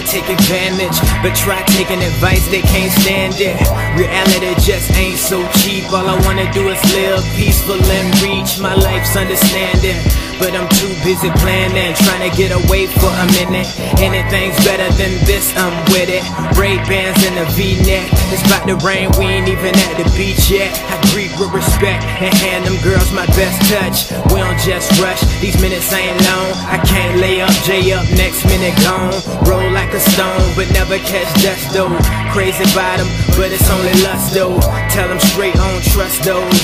to take advantage, but try taking advice, they can't stand it. Reality just ain't so cheap. All I wanna do is live peaceful and reach my life's understanding. But I'm too busy planning, trying to get away for a minute. Anything's better than this, I'm with it. Ray-Bans and a V-neck. It's about to rain, we ain't even at the beach yet. I greet with respect and hand them girls my best touch. We don't just rush, these minutes ain't long. I can't lay up, J up, next minute gone. Roll like a stone, but never catch dust though. Crazy about them, but it's only lust though. Tell them straight on, trust those.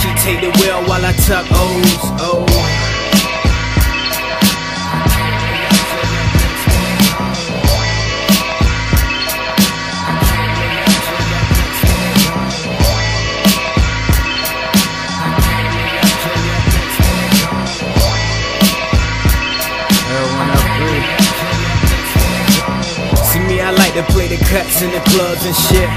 She take the wheel while I tuck O's. Oh. To play the cuts in the clubs and shit.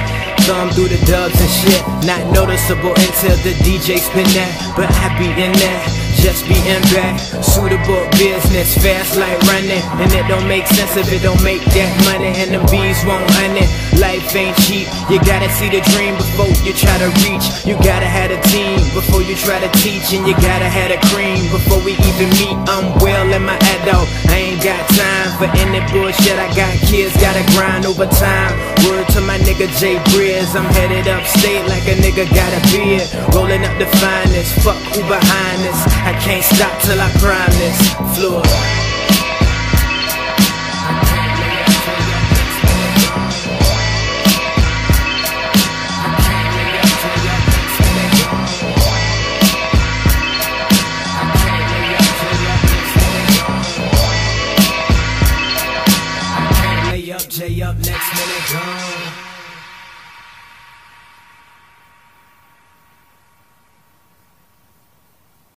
Thumb through the dubs and shit. Not noticeable until the DJ spin that. But I be in that, just be in back. Suitable business, fast like running. And it don't make sense if it don't make that money. And them bees won't hunt it. Life ain't cheap. You gotta see the dream before you try to reach. You gotta have a team before you try to teach. And you gotta have a cream before we even meet. I'm well in my adult. Got time for any bullshit. I got kids, gotta grind over time. Word to my nigga Jay Briz. I'm headed upstate like a nigga got a beard. Rolling up the finest. Fuck who behind this. I can't stop till I prime this. Florida. Up, up, next minute gone.